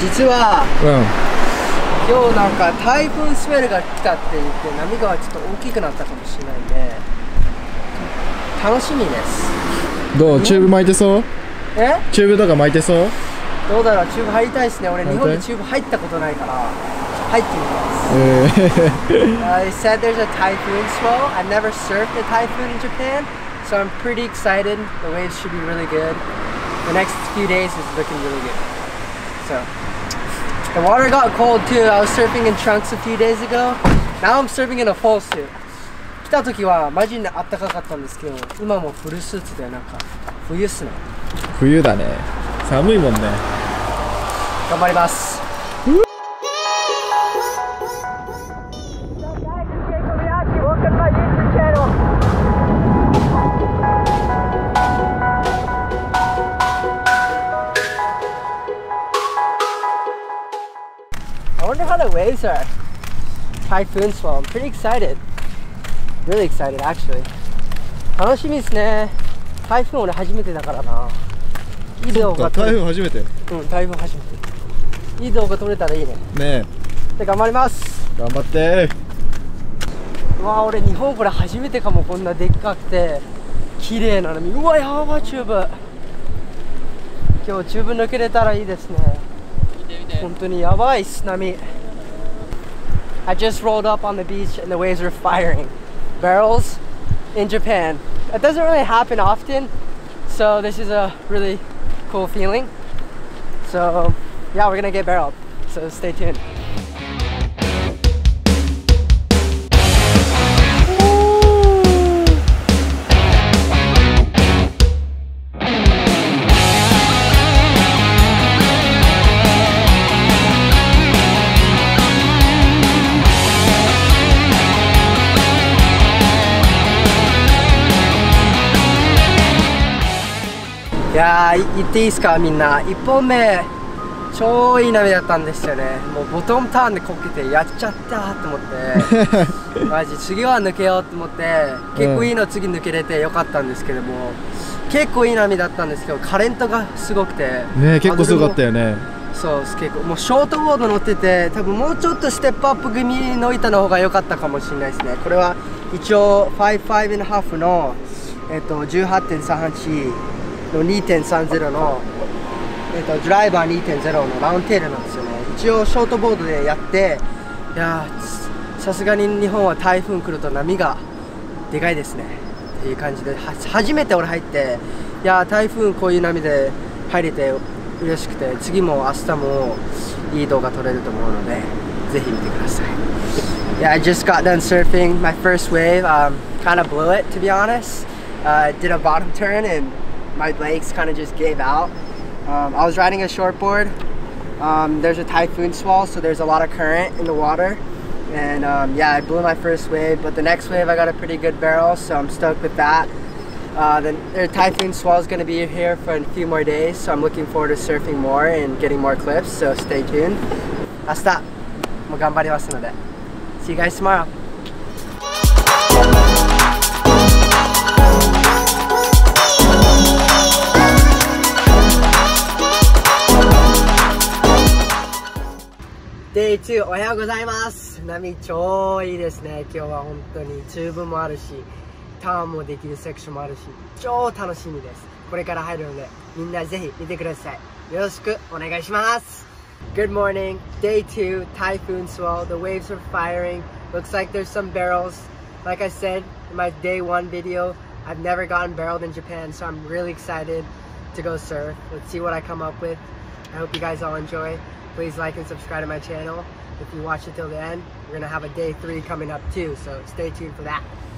実はう今日なんか台風 swell が来たって言って波がちょっと大きくなったかもしれないんで楽しみですんどうチューブ巻いてそうえチューブとか巻いてそうどうだろうチューブ入りたいですね俺日本でチューブ入ったことないから入ってみますえ Uh, they said there's a typhoon swell. I've never surfed a typhoon in Japan, so I'm pretty excited. The waves should be really good. The next few days is looking really good. So, the water got cold too. I was surfing in trunks a few days ago. Now I'm surfing in a full suit. 来た時はマジであったかかったんですけど、今もフルスーツでなんか冬っすね。冬だね寒いもんね頑張ります。Typhoon swell. I'm pretty excited. Really excited actually. 楽しみですね。台風俺初めてだからな。いい動画撮れ台風初めてねうん、台風初めて。いい動画撮れたらいいね。えで、頑張ります。頑張ってうわ俺日本これ初めてかもこんなでっかくて綺麗な波うわやばいチューブ今日チューブ抜けれたらいいですね本当にやばいっす波 I just rolled up on the beach and the waves were firing. Barrels in Japan. It doesn't really happen often so this is a really cool feeling. So yeah we're gonna get barreled so stay tuned や言っていいですかみんな。1本目超いい波だったんですよね。もうボトムターンでこけてやっちゃったと思って。マジ次は抜けようと思って結構いいの次抜けれてよかったんですけども、結構いい波だったんですけどカレントがすごくて。ねえ結構すごかったよね。そう結構もうショートボード乗ってて多分もうちょっとステップアップ組の板の方が良かったかもしれないですね。これは一応55.5の、えっと、18.38の2.30の、えっと、ドライバー2.0のラウンテールなんですよね一応ショートボードでやっていやさすがに日本は台風来ると波がでかいですねっていう感じで初めて俺入っていや台風こういう波で入れて嬉しくて次も明日もいい動画撮れると思うのでぜひ見てください Yeah, I just got done surfing my first wave. Um, kind of blew it to be honest. Uh, did a bottom turn and my legs kind of just gave out. Um, I was riding a shortboard. Um, there's a typhoon swell, so there's a lot of current in the water. And um, yeah, I blew my first wave, but the next wave I got a pretty good barrel, so I'm stoked with that. Uh, the, the typhoon swell is going to be here for a few more days, so I'm looking forward to surfing more and getting more clips. So stay tuned. 明日も頑張りますので。See you guys tomorrow. デイ2おはようございます波超いいですね今日は本当にチューブもあるしターンもできるセクションもあるし超楽しみですこれから入るのでみんなぜひ見てくださいよろしくお願いします Good morning day 2 typhoon swell the waves are firing looks like there's some barrels like I said in my day 1 video I've never gotten barreled in Japan so I'm really excited to go surf let's see what I come up with I hope you guys all enjoy please like and subscribe to my channel. If you watch it till the end, we're gonna have a day three coming up too, so stay tuned for that.「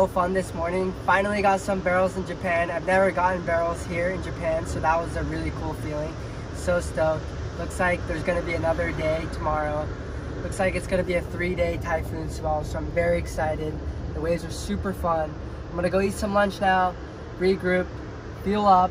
so fun this morning. Finally got some barrels in Japan. I've never gotten barrels here in Japan, so that was a really cool feeling. So stoked. Looks like there's gonna be another day tomorrow. Looks like it's gonna be a three day typhoon swell, so I'm very excited. The waves are super fun. I'm gonna go eat some lunch now, regroup, fuel up,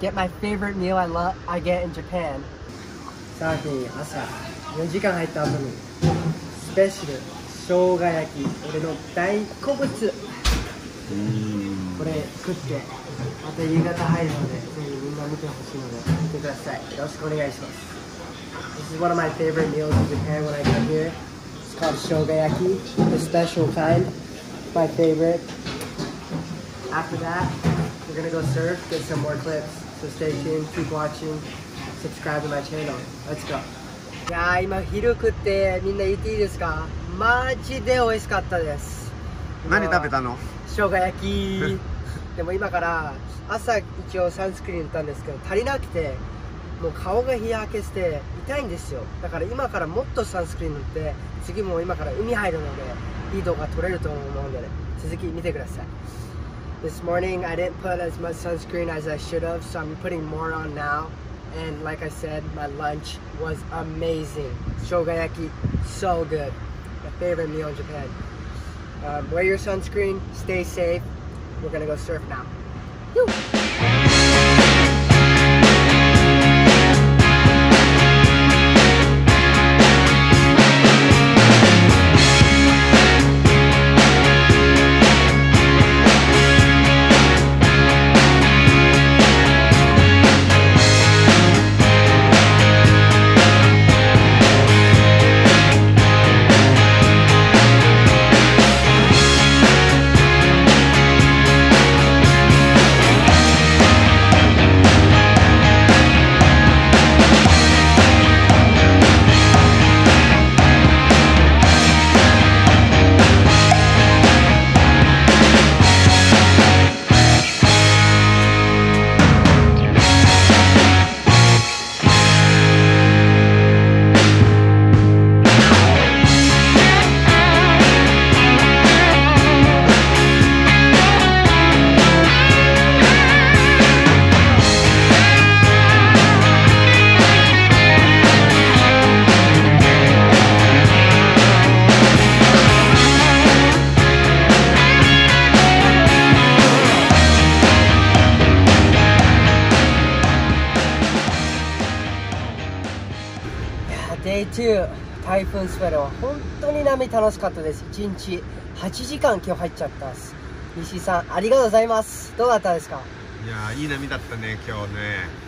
get my favorite meal I love I get in Japan. さて朝4時間入った後にスペシャル 生姜焼き俺の大好物これ食ってまた夕方入るのでぜひみんな見てほしいので見てくださいよろしくお願いします This is one of my favorite meals in Japan when I come here It's called shogayaki the special kind my favorite After that we're gonna go surf get some more clips so stay tuned keep watching subscribe to my channel let's go いやー今昼食ってみんな言っていいですか？マジで美味しかったです。何食べたの？生姜焼き。でも今から朝一応サンスクリーン塗ったんですけど足りなくてもう顔が日焼けして痛いんですよ。だから今からもっとサンスクリーン塗って次も今から海入るのでいい動画撮れると思うんで、ね、続き見てください。This morning I didn't put as much sunscreen as I should have so I'm putting more on now and like I said my lunch was amazing shogayaki so good my favorite meal in Japan um, wear your sunscreen, stay safe. We're gonna go surf now. 2台風スウェルは本当に波楽しかったです。1日8時間今日入っちゃったっす。西井さんありがとうございます。どうだったですか？いやーいい波だったね今日ね。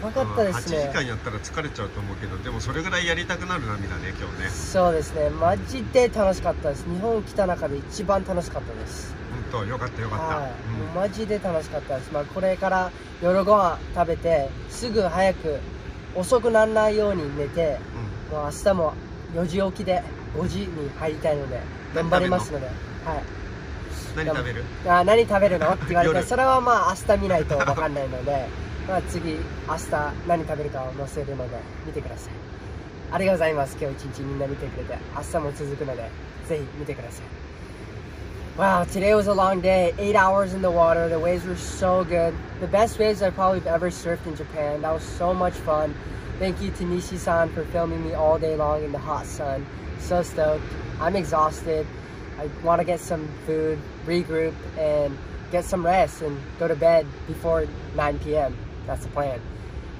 やばかったですね。8時間やったら疲れちゃうと思うけどでもそれぐらいやりたくなる波だね今日ね。そうですね。マジで楽しかったです。日本来た中で一番楽しかったです。本当よかったよかった、はい、うん。もうマジで楽しかったです、まあ、これから夜ご飯食べてすぐ早く遅くならないように寝てもう明日も4時起きで5時に入りたいので頑張りますのではい何食べる？あ何食べるの？って言われて夜それはまあ明日見ないと分かんないので まあ次明日何食べるかを載せるので見てくださいありがとうございます今日一日みんな見てくれて明日も続くのでぜひ見てください Wow, today was a long day. Eight hours in the water. The waves were so good. The best waves I've probably ever surfed in Japan. That was so much fun. Thank you to Nishi-san for filming me all day long in the hot sun. So stoked. I'm exhausted. I want to get some food, regroup, and get some rest and go to bed before 9 p.m. That's the plan.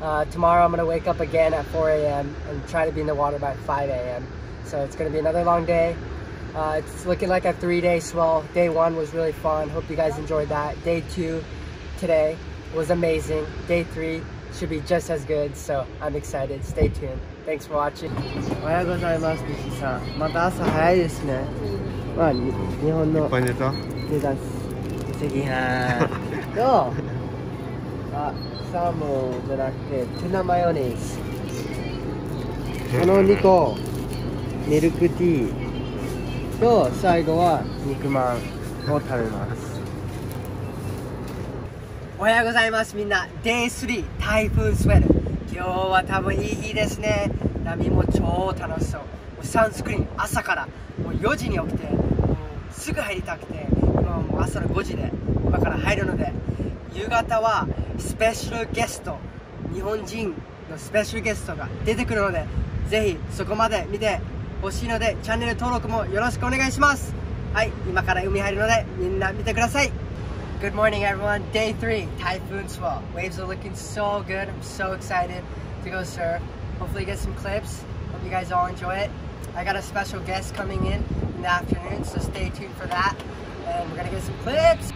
Uh, tomorrow I'm going to wake up again at 4 a.m. and try to be in the water by 5 a.m. So it's going to be another long day. Uh, it's looking like a three-day swell. Day one was really fun. Hope you guys enjoyed that. Day two today was amazing. Day three should be just as good. So I'm excited. Stay tuned. Thanks for watching. おはようございます、西さん。また朝早いですね。まあ、に日本のいっぱい寝た値段赤飯と、あ、サーモンじゃなくて、ツナマヨネーズ。この2個、ミルクティーと、最後は肉まんを食べます。 おはようございます。みんな。Day3 台風スウェル。今日は多分いい日ですね。波も超楽しそう。もうサンスクリーン朝から。もう4時に起きてもうすぐ入りたくて今はもう朝の5時で今から入るので。夕方はスペシャルゲスト。日本人のスペシャルゲストが出てくるのでぜひそこまで見てほしいのでチャンネル登録もよろしくお願いします。はい今から海入るのでみんな見てください。Good morning everyone. Day 3 typhoon swell. Waves are looking so good. I'm so excited to go surf. Hopefully get some clips. Hope you guys all enjoy it. I got a special guest coming in in the afternoon so stay tuned for that. And we're gonna get some clips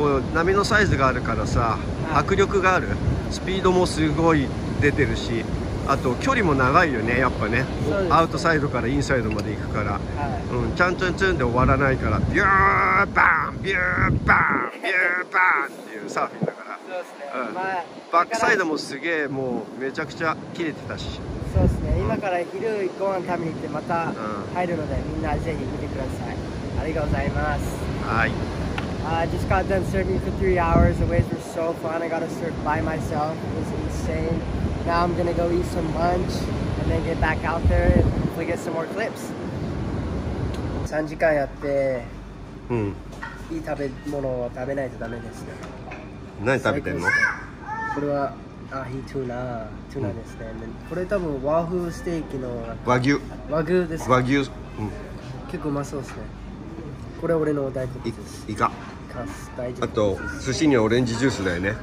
結構波のサイズがあるからさはい。迫力がある。スピードもすごい出てるしあと距離も長いよねやっぱね。アウトサイドからインサイドまで行くから。はうん、ちゃんちゃんちゃんで終わらないからビューバンビューバン ビューバンっていうサーフィンだから。ね、うん。まあバックサイドももすげえもうめちゃくちゃ切れてたし。そうですね。今から昼ご飯食べに行ってまたん。入るので、みんなぜひ見てください。ありがとうございます。はい I just got done surfing for three hours. The waves were so fun. I got to surf by myself. It was insane. Now I'm gonna go eat some lunch and then get back out there and hopefully get some more clips. 3時間やってうんいい食べ物を食べないとダメですね。何食べてんの最高ですねこれはアヒトゥナ、トゥナですね。これ多分和風ステーキの和牛和牛です、和牛、うん、結構うまそうですね。これ俺の大好い物です。イカカス大好 あと寿司にはオレンジジュースだよね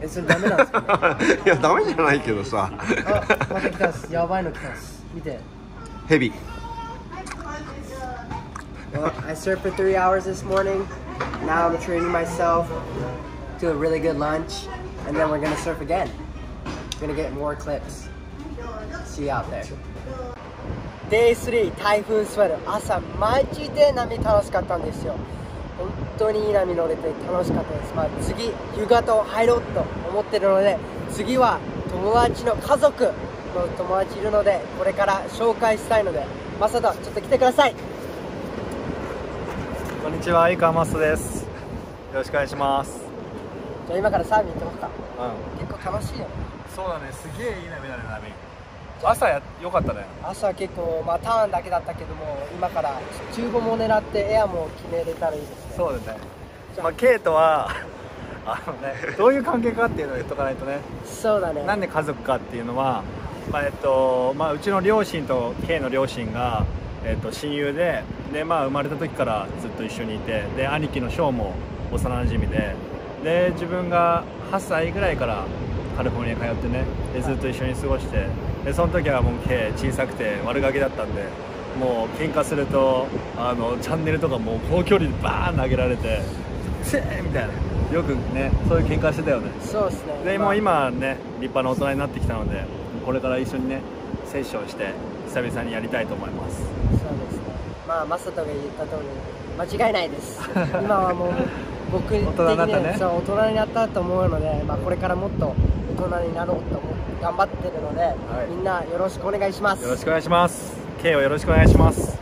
え、それダメなんですかねいやダメじゃないけどさあ、また来たっす。やばいの来たっす。見て。ヘビ Well, I surfed for three hours this morning. Now I'm treating myself to a really good lunch, and then we're gonna surf again. Gonna get more clips. See you out there. Day 3台風スワル朝マジで波楽しかったんですよ本当にいい波乗れて楽しかったです、まあ、次夕方を入ろうと思ってるので次は友達の家族の友達いるのでこれから紹介したいのでマサトちょっと来てくださいこんにちは、井川マスです。よろしくお願いします。じゃあ今からサーフィン行きますかうん。結構楽しいよそうだね、すげえいい波だね、波。朝や、よかったね。朝結構まあターンだけだったけども今から中5も狙ってエアも決めれたらいいですねそうだね。まあ、ケイトは、あのね、どういう関係かっていうのを言っとかないとね。そうだねなんで家族かっていうのは、まあ、えっと、まあ、うちの両親とケイの両親が、えっと、親友で、で、まあ、生まれた時からずっと一緒にいて、で、兄貴のショーも幼馴染で、で、自分が8歳ぐらいからカリフォルニア通ってね、で、ずっと一緒に過ごして、で、その時はもうケイ小さくて悪ガキだったんで、もう喧嘩すると、あの、チャンネルとかもう高距離でバーン投げられて、せーみたいな。よくね、そういう喧嘩してたよね。そうですね。でもう今ね立派な大人になってきたのでこれから一緒にねセッションして久々にやりたいと思います。そうですね。まあマサトが言った通り間違いないです。今はもう僕的に大人になったね。そう大人になったと思うので、まあ、これからもっと大人になろうと思って頑張ってるので、いみんなよろしくお願いしますよろしくお願いします K をよろしくお願いします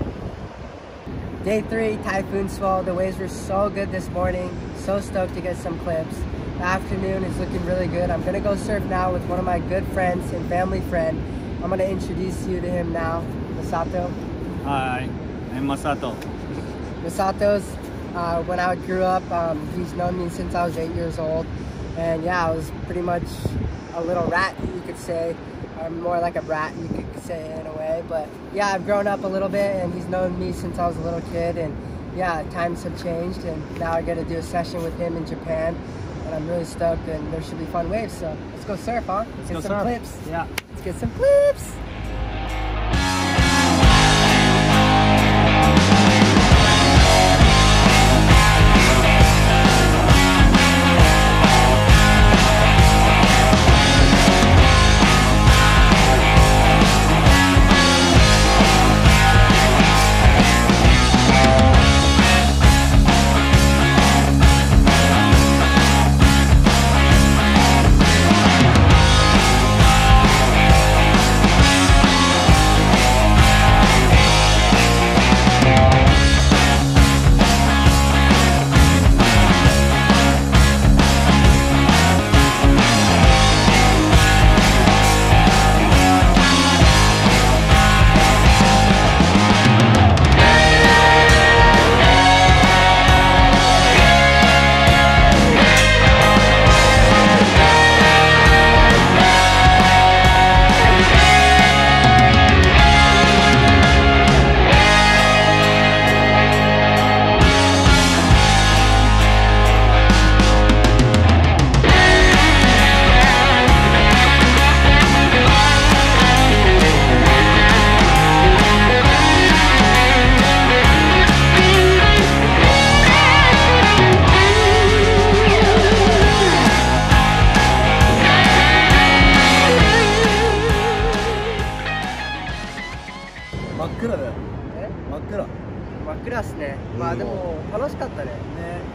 Day three, Typhoon Swell. The waves were so good this morning. So stoked to get some clips. The afternoon is looking really good. I'm gonna go surf now with one of my good friends and family friend. I'm gonna introduce you to him now, Masato. はいエンマサト Masato's uh, when I grew up. Um, he's known me since I was eight years old, and yeah, I was pretty much a little rat, you could say, or more like a brat, you could say in a way. But yeah, I've grown up a little bit, and he's known me since I was a little kid, and yeah, times have changed, and now I get to do a session with him in Japan, and I'm really stoked, and there should be fun waves. So let's go surf, huh? Let's, get some surf. clips. Yeah. Let's get some clips.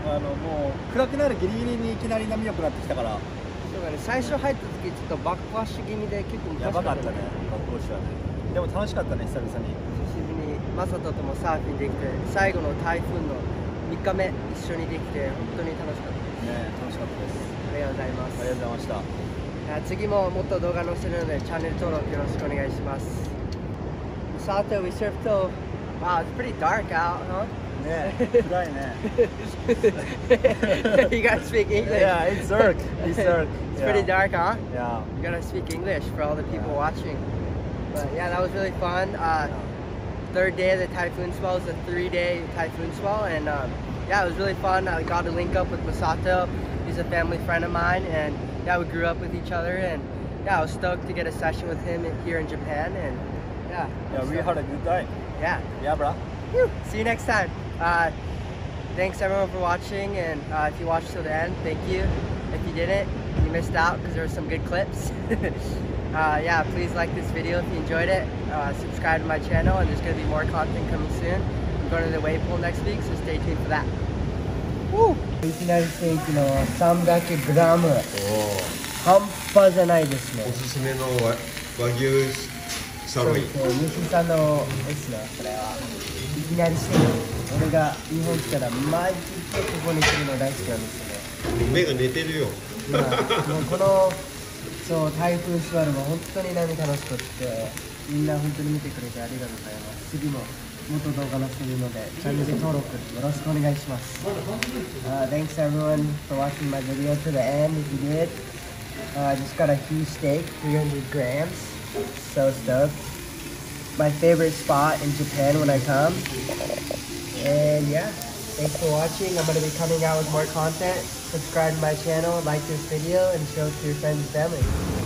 あのもう暗くなるギリギリにいきなり波良くなってきたから。そうだね、最初入った時ちょっとバックワッシュ気味で結構やばかったねね。学校しはね。でも楽しかったね久々に。久しぶりにマサトともサーフィンできて最後の台風の3日目一緒にできて本当に楽しかったです。ね楽しかったです。ありがとうございます。ありがとうございました。次ももっと動画載せるのでチャンネル登録よろしくお願いします。Masato, we surfed till wow, it's pretty dark out, huh? ね暗いね you gotta speak English. Yeah, it's dark. It's dark. It's pretty dark, huh? Yeah. You gotta speak English for all the people watching. But yeah, that was really fun. Uh, third day of the typhoon swell was a three-day typhoon swell, and um, yeah, it was really fun. I got to link up with Masato. He's a family friend of mine, and yeah, we grew up with each other, and yeah, I was stoked to get a session with him in- here in Japan, and yeah, Yeah, we had a good time. yeah. Yeah, bro. Whew. See you next time. Uh, thanks everyone for watching, and uh, if you watched till the end, thank you. If you didn't, you missed out because there were some good clips. uh, yeah, please like this video if you enjoyed it. Uh, subscribe to my channel, and there's going to be more content coming soon. I'm going to the wave pool next week, so stay tuned for that. Woo! いきなりステーキの 300g 半端じゃないですねおすすめの和和牛サーロインそうですね西さんのですねこれはいきなりしてる 俺が日本来たらマジでここに来るの大好きなんですよね目が寝てるよまあもうこのそう台風スワルも本当に波楽しくってみんな本当に見てくれてありがとうございます次ももっと動画載せるのでチャンネル登録よろしくお願いします uh, Thanks everyone for watching my video to the end if you did uh, I just got a huge steak 300 grams so stoked my favorite spot in Japan when I come and yeah Thanks for watching. I'm going to be coming out with more content. Subscribe to my channel, like this video, and show it to your friends and family.